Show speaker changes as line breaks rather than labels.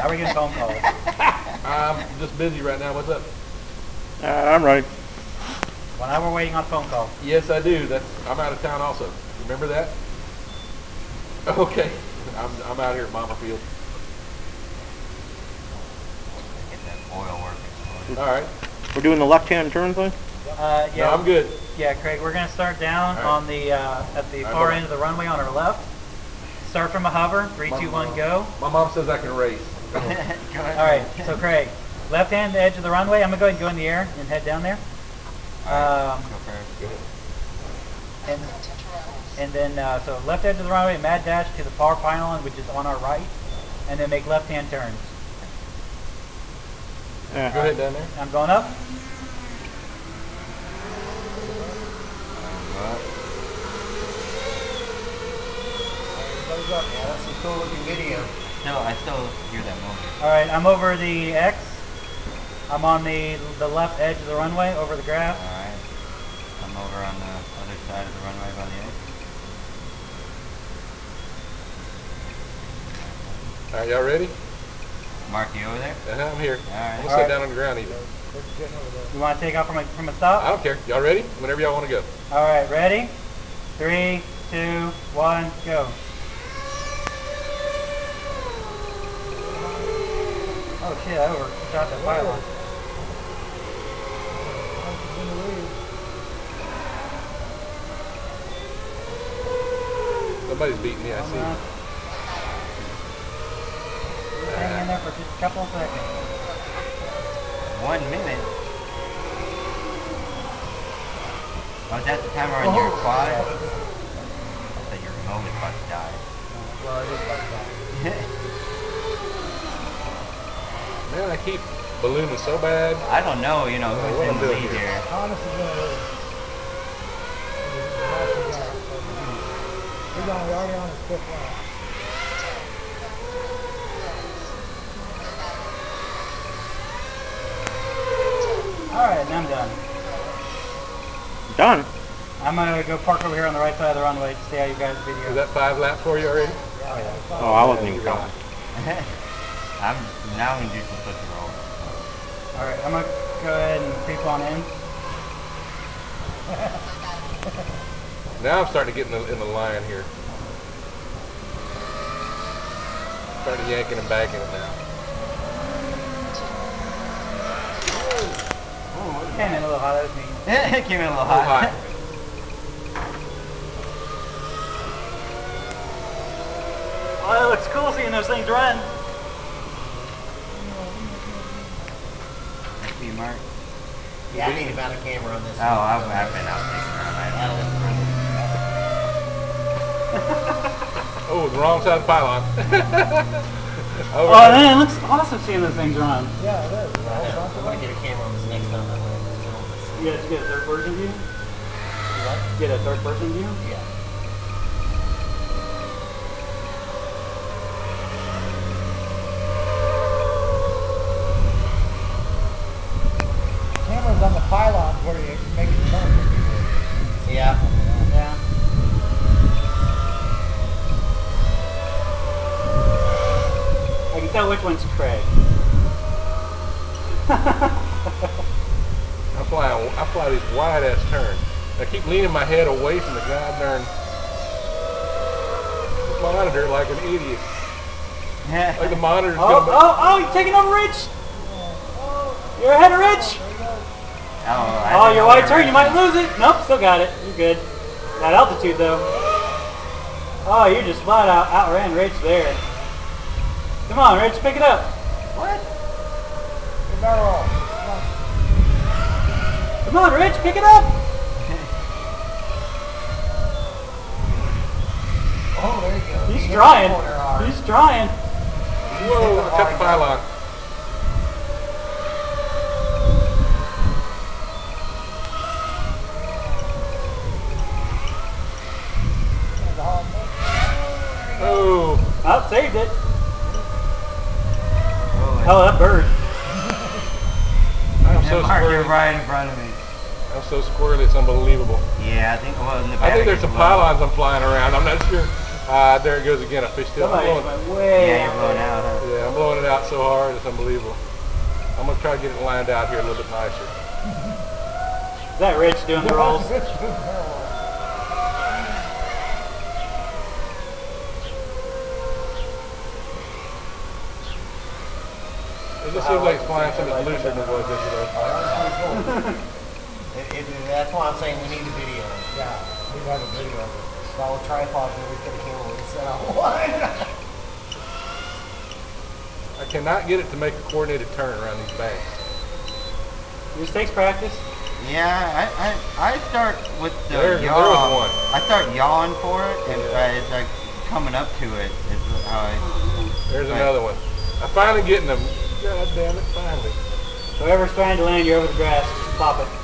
How are we getting phone calls?
I'm just busy right now. What's up?
Uh, I'm ready.
Well, now we're waiting on a phone call.
Yes, I do. That's I'm out of town also. Remember that? Okay. I'm I'm out here at Bomber Field.
Get that oil working.
All right.
We're doing the left-hand turn thing?
Uh, yeah,
No, I'm good.
Yeah, Craig, we're going to start down
All right.
on the uh, at the
All right,
far
hold
end of the runway on our left. Start from a hover. Three, two, one, go.
My mom says I can race.
Go ahead.
All right. So Craig, left hand edge of the runway. I'm gonna go ahead and go in the air and head down there. Um,
Go first.
Go ahead.
and and then uh, so left edge of the runway, mad dash to the far pylon, which is on our right, and then make left hand turns.
Yeah.
Go ahead down there.
I'm going up.
That's a cool looking video.
Still, I still hear that motor.
All right. I'm over the X. I'm on the the left edge of the runway, over the grass.
Alright. I'm over on the other side of the runway by the edge.
All right, y'all ready?
Mark, you over there?
Uh-huh, I'm here.
All right.
I'm gonna sit
right.
down on the ground even.
You want to take off from a from a
I
stop?
I don't care. Y'all ready? Whenever y'all want to go.
All right. Ready? Three, two, one, go. Oh shit! I overshot that pylon.
Somebody's beating me. I see.
Uh, hang in there for just a couple of seconds.
One minute. Oh, is that the timer on your quad? I thought your remote was about to die.
Well, it is about that.
Man, I keep ballooning so bad.
I don't know, you know,
Oh,
who's in
I'm
the lead
here.
here.
Thomas is gonna lose. He's on, we're already on his fifth lap.
All right, now I'm done.
Done.
I'm gonna go park over here on the right side of the runway to see how you guys video.
Is that five laps for you already?
Oh, I wasn't even counting.
I'm now gonna do some pussy rolls.
All right, I'm gonna go ahead and creep on in.
Now I'm starting to get in the, in the line here. Starting yanking and backing it now.
Came in a little hot. That was me.
it came in a little
A little
hot.
hot.
Well, it looks cool seeing those things run.
Thank you, Mark.
Yeah, I need to mount a camera on this.
Oh, I've, I've been out taking around. I
Oh, the wrong side of the pylon.
Oh
Over
man, it looks awesome seeing those things run.
Yeah, it is. I want to get a camera on this next time. That way. I
You guys get a third person view?
can
Get a third person view?
Yeah. Cameras on the pylons where you make the turn. Yeah.
Yeah. I can tell which one's Craig.
I fly, I fly these wide ass turns. I keep leaning my head away from the goddamn monitor like an idiot. Like the monitor's
Oh,
gonna.
oh, oh, you're taking over Rich! You're ahead of Rich!
Oh, I
Oh, your wide turn, you might lose it. Nope, still got it. You're good. At altitude though. Oh, you just flat out outran Rich there. Come on, Rich, pick it up.
What? You're better off.
Come on, Rich, pick it up.
Oh, there you go.
He's
You
trying.
the corner hard.
He's trying.
Whoa! I cut the pylon. Oh!
Oh, saved it.
Oh,
Oh, that bird.
I'm so
Mark, you're right in front of me.
I'm so squirrely. It's unbelievable.
Yeah, I think. Well, in the
I think there's some
low.
pylons I'm flying around. I'm not sure. Ah, there it goes again. I fished it. I'm blowing,
way
Yeah, you're blowing out, huh?
yeah, I'm blowing it out so hard. It's unbelievable. I'm gonna try to get it lined out here a little bit nicer.
Is that Rich doing the rolls?
It just seems like it's flying so much looser than it was yesterday.
It, it, that's why I'm saying we need a video.
Yeah, we have a video of it.
All the tripods and we could have came over and set out one.
I cannot get it to make a coordinated turn around these banks.
This takes practice.
Yeah, I, I, I start with the
There- there
yaw.
was one.
I start yawing for it, and uh, it's like coming up to it is how I.
There's
Right.
another one. I'm finally getting them. God damn it, finally.
Whoever's trying to land you over the grass, just pop it.